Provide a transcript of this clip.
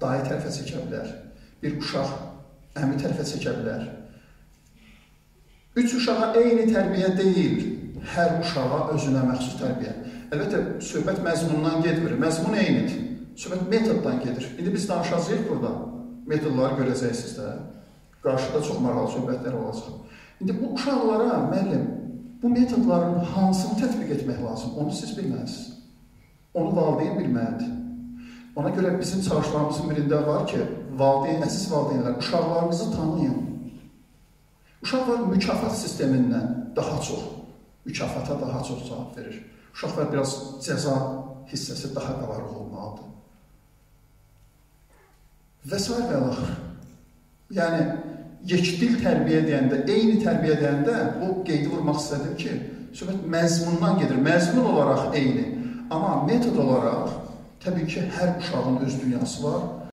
dayı tərəfə çəkə bilər. Bir uşaq əmi tərəfə çəkə bilər. Üç uşağa eyni tərbiyə deyil, hər uşağa özünə məxsus tərbiyə. Əlbəttə, söhbət məzmundan getmir, məzmun eynidir. Söhbət metoddan gedir. İndi biz danışacağıq burada, metodları görəcəksiniz də. Qarşıda çox maraqlı söhbətlər olacaq. İndi bu uşaqlara müəllim bu metodların hansını tətbiq etmək lazım, onu siz bilməlisiniz. Onu valideyn bilməlidir. Ona görə bizim çalışmalarımızın birində var ki, valideyn, əziz valideynlər, uşaqlarınızı tanıyın. Uşaqlar mükafat sistemindən daha çox, mükafata daha çox cavab verir. Uşaqlar biraz cəza hissəsi daha qabarıq olmalıdır. Və s. və axır. Yəni, yekdil tərbiyə deyəndə, eyni tərbiyə deyəndə bu qeydi vurmaq istədim ki, söhbət məzmundan gedir. Məzmun olaraq eyni, amma metod olaraq təbii ki, hər uşağın öz dünyası var